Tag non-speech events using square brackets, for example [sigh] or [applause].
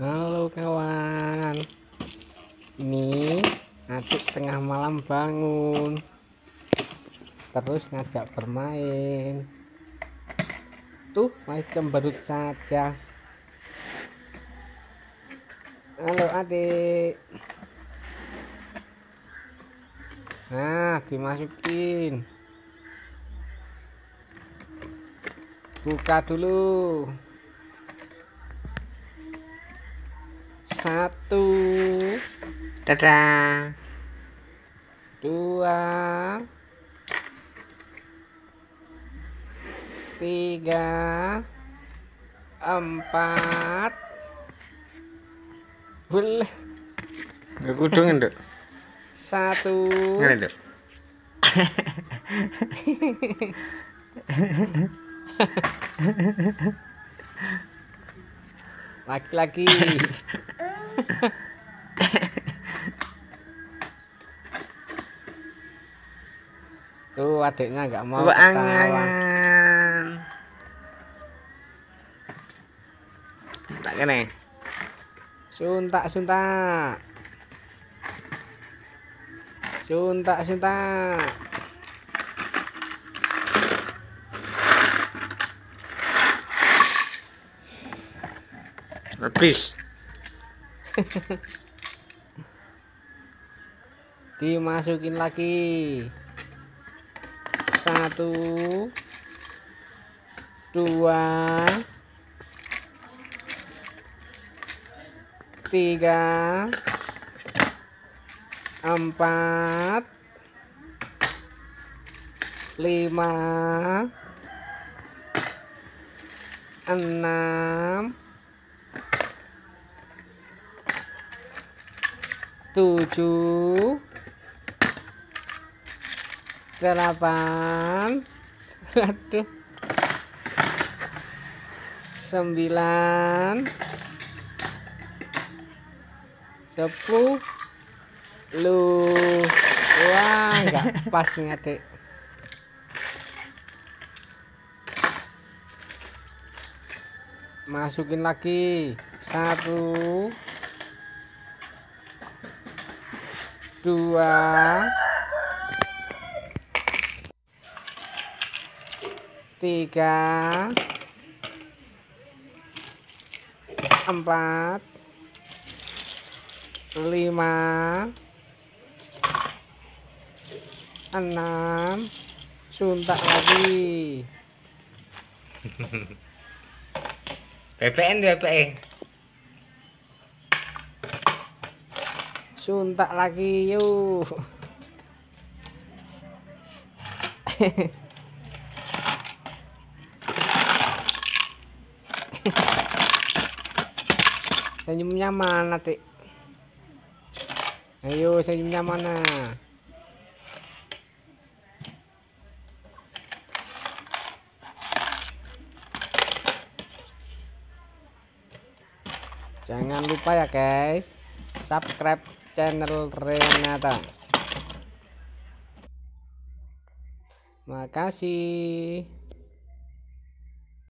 Halo kawan. Ini adik tengah malam bangun. Terus ngajak bermain. Tuh macam baru saja. Halo adik. Nah dimasukin. Buka dulu. Satu. Dadah. Dua. Tiga. Empat. Boleh Gak kudung nduk. satu. Ngene nduk. [laughs] laki-laki [laughs] tuh adiknya nggak mau Coba ketawa. Tak kene. suntak suntak suntak suntak Habis. [laughs] dimasukin lagi. Satu. Dua. Tiga. Empat. Lima. Enam tujuh delapan [laughs] aduh sembilan sepuluh lu wah nggak [laughs] pas nih adik. Masukin lagi satu dua tiga. Empat. Lima. Enam. Suntak lagi. [laughs] BPN BPN. Suntak lagi yuk. Senyumnya mana tik ayo senyumnya mana jangan lupa ya guys subscribe channel Renata. Makasih